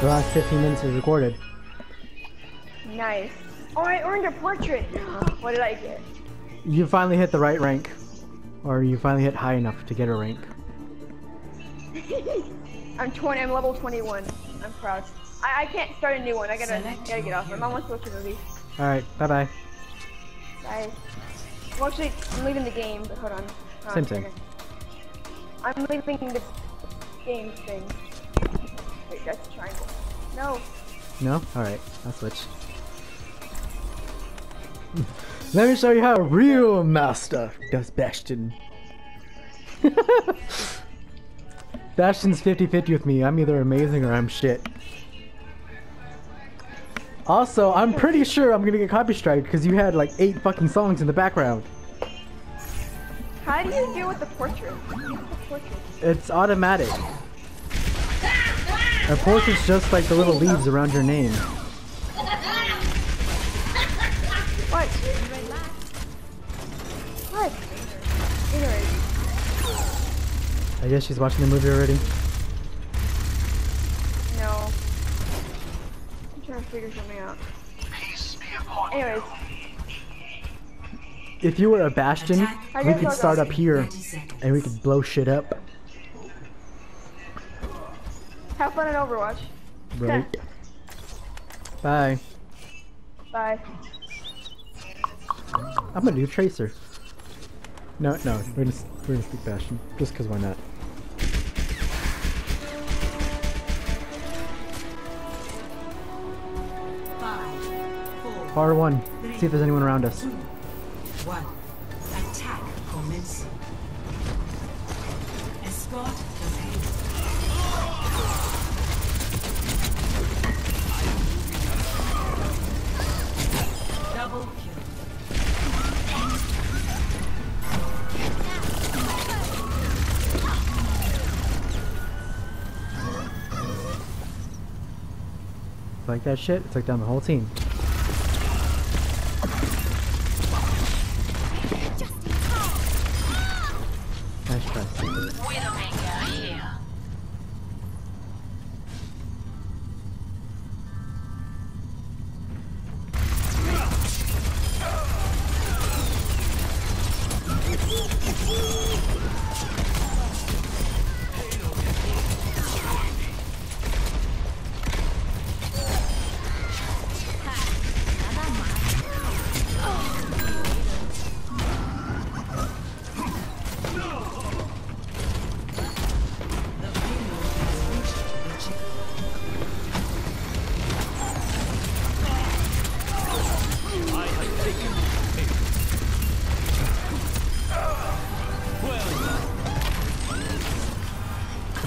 The last 15 minutes is recorded. Nice. Oh, I earned a portrait. what did I get? You finally hit the right rank. Or you finally hit high enough to get a rank. I'm 20. I'm level 21. I'm proud. I, I can't start a new one. I gotta, gotta get off. I'm almost supposed to movie. Alright, bye bye. Bye. Well, actually, I'm leaving the game, but hold on. Hold Same on thing. I'm leaving the game thing. Wait, that's a triangle. No. No? Alright, I'll switch. Let me show you how a real master does Bastion. Bastion's 50-50 with me. I'm either amazing or I'm shit. Also, I'm pretty sure I'm gonna get copy strike because you had like eight fucking songs in the background. How do you deal with the portrait? The portrait? It's automatic. A portrait's just like the little leaves around your name. What? What? Anyways, I guess she's watching the movie already. no. I'm trying to figure something out. Anyways, If you were a Bastion, we could start up here and we could blow shit up. Have fun in Overwatch. Right. Bye. Bye. I'm gonna do Tracer. No, no, we're gonna we're gonna speak Bastion just because why not? Five, four, R one. See if there's anyone around us. two, one. Attack commencing. Escort Like that shit, it took down the whole team.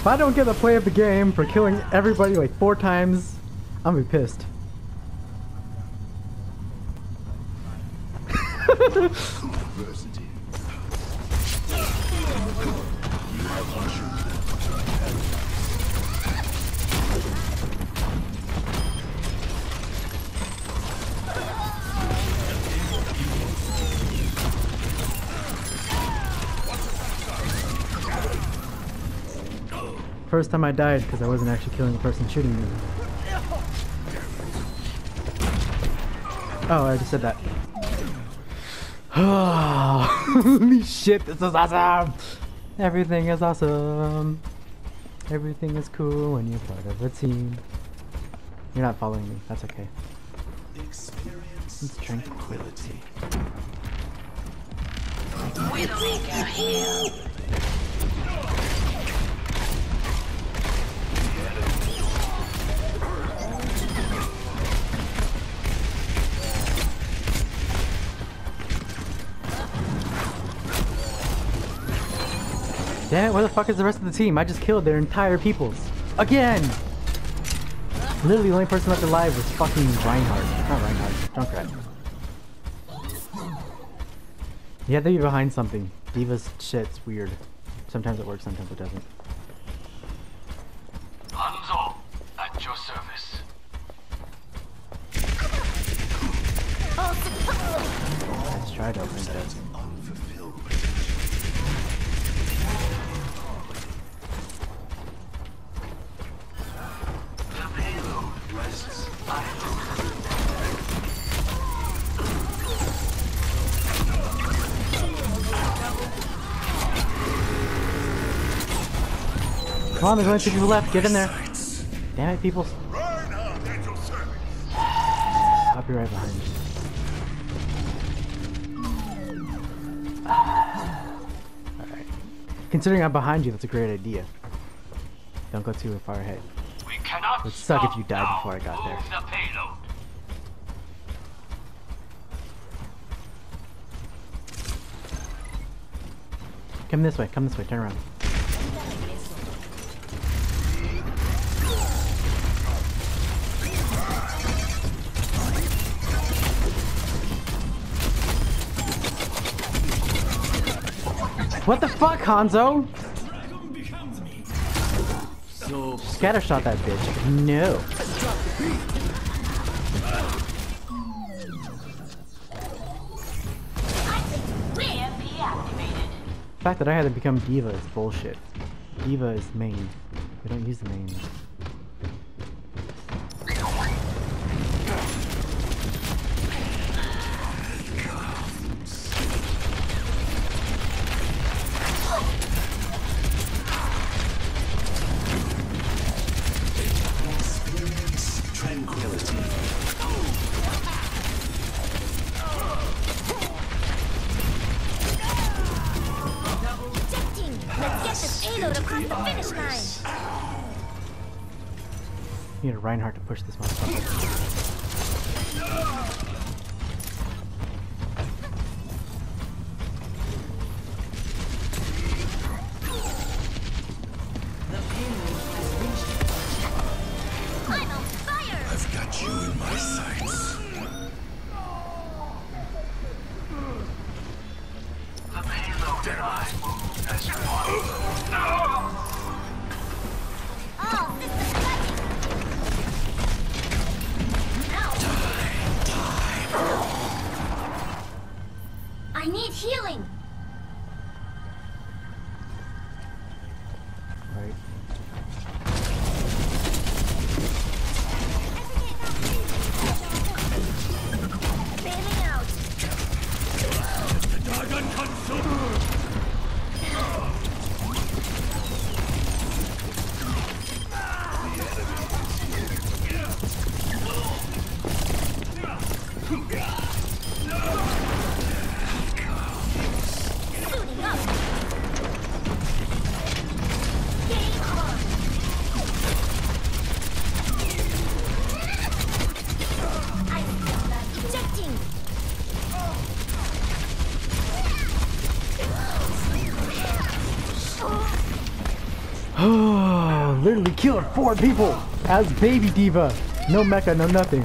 If I don't get the play of the game for killing everybody like four times, I'm gonna be pissed. First time I died because I wasn't actually killing the person shooting me. Oh, I just said that. Holy shit, this is awesome! Everything is awesome. Everything is cool when you're part of a team. You're not following me, that's okay. Experience It's tranquility. Damn it, where the fuck is the rest of the team? I just killed their entire peoples. Again! Literally the only person left alive was fucking Reinhardt. Not Reinhardt, Junkrat. To be behind something. D.Va's shit's weird. Sometimes it works, sometimes it doesn't. Come on, there's only going to left. Get in there. Damn it, people. I'll be right behind you. Alright. Considering I'm behind you, that's a great idea. Don't go too far ahead. Cannot Would suck if you died now. before I got there. The. Come this way, come this way, turn around. What the fuck, Hanzo? Scattershot that bitch. No. The fact that I had to become D.Va is bullshit. D.Va is main. We don't use the main. Reinhardt to push this motherfucker. Healing! Right. four people as baby D.Va. No mecha, no nothing.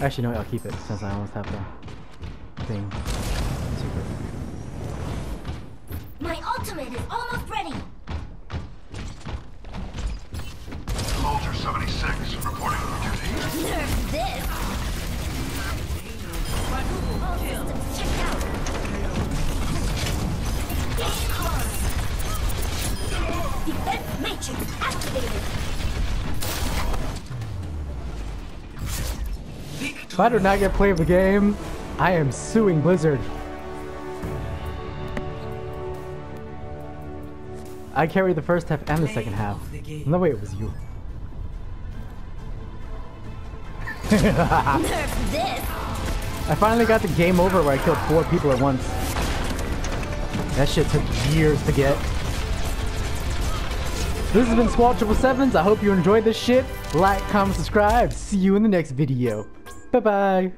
Actually, no, I'll keep it since I almost have the thing. My ultimate is almost ready. Soldier 76 reporting for duty. Nerf this. Matrix activated! If I do not get play of the game, I am suing Blizzard. I carried the first half and the second half. No way, it was you. I finally got the game over where I killed four people at once. That shit took years to get. This has been Squall Triple Sevens. I hope you enjoyed this shit. Like, comment, subscribe. See you in the next video. Bye bye.